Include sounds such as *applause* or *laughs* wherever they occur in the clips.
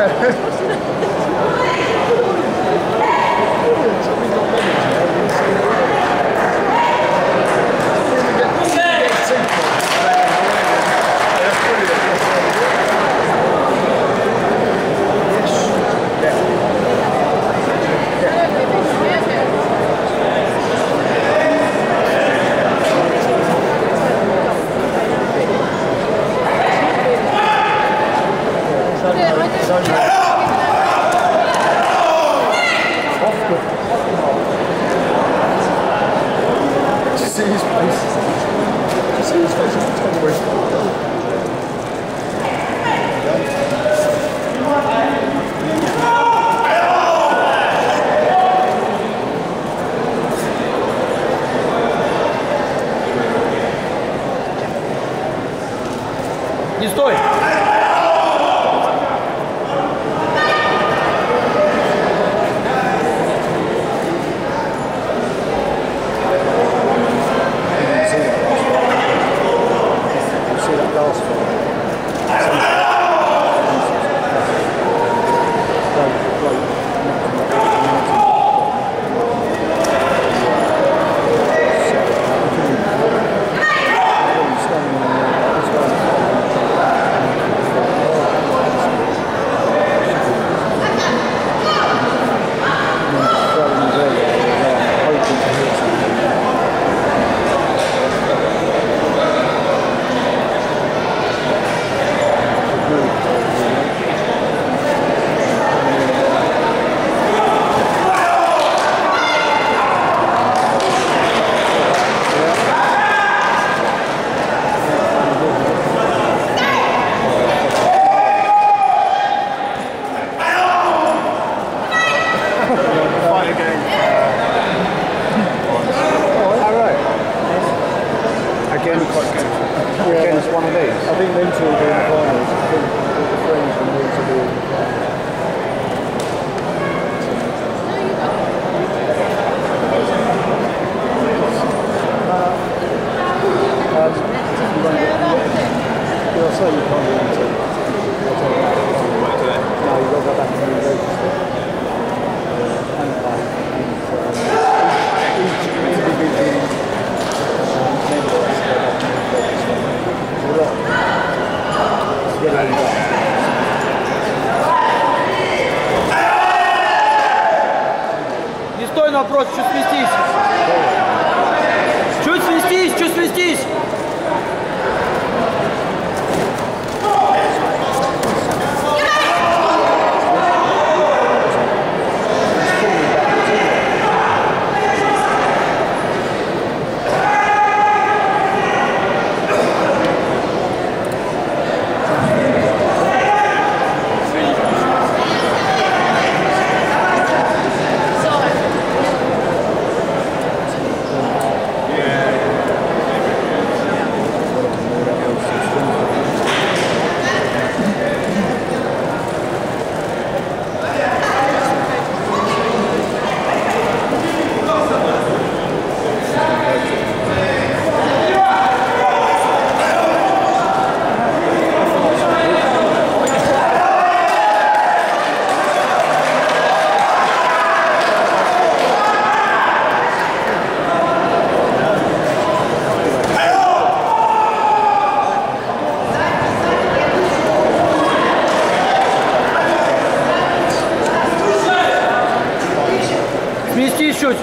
Yeah. *laughs* You'll you can't do Смести еще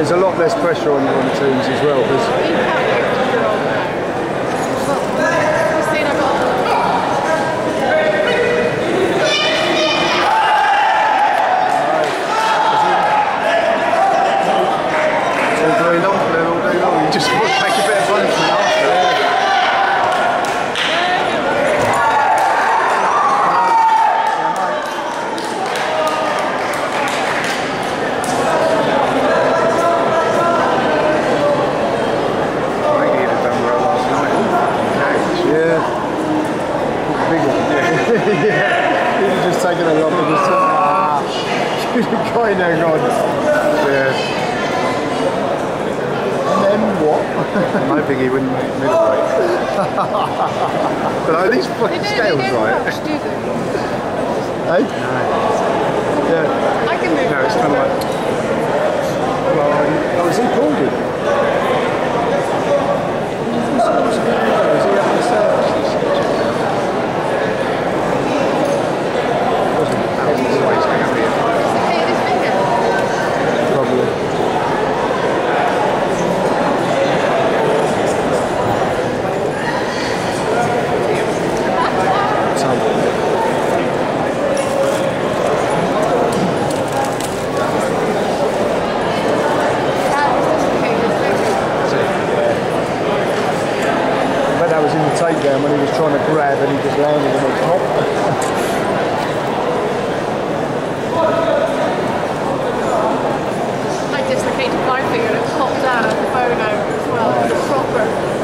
there's a lot less pressure on, on teams as well. I'm hoping he wouldn't make middleweight. but at least fucking scales right. Much, do they? Eh? No. Yeah. I can move. No, it's kind of like. Well, um, oh, is he? on grab and he just landed on top. I dislocated my finger and it popped out of the photo as well. It was proper.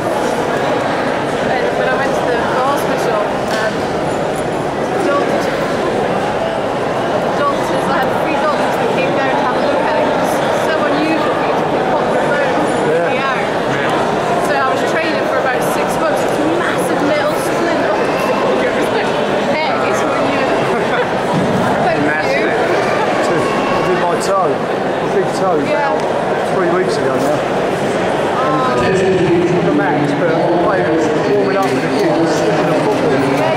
yeah. about three weeks ago now. And uh, the max, but I'm warming up football.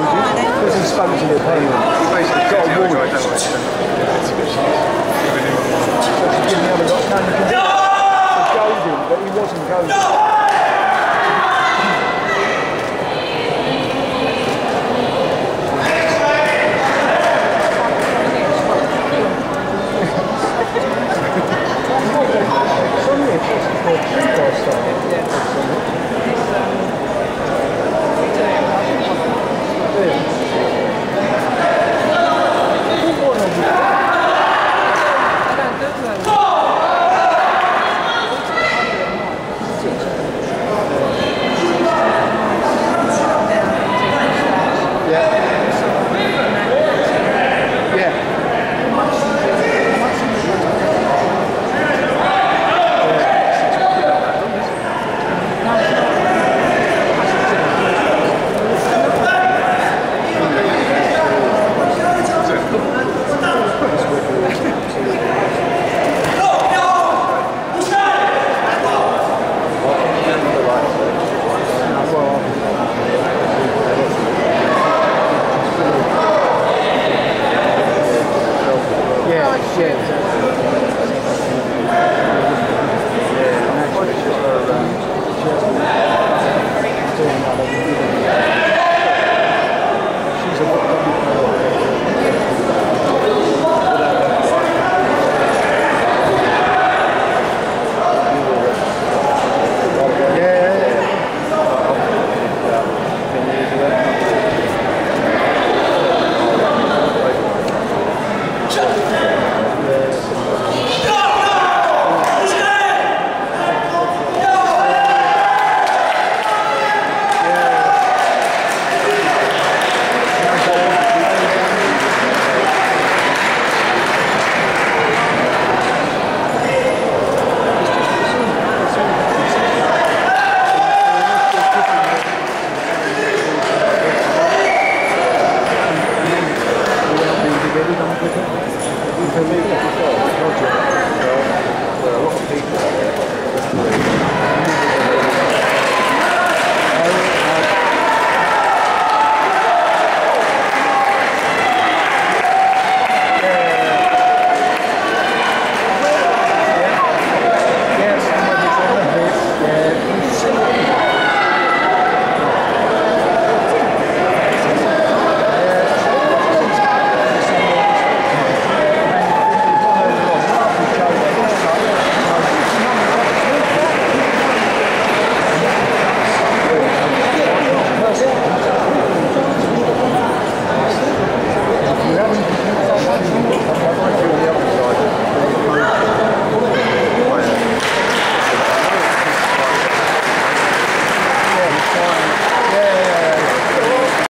Not. Because he spoke to the opponent. He basically Got a to him, to him warrant. So a lot. No, you can do that. For but he wasn't it was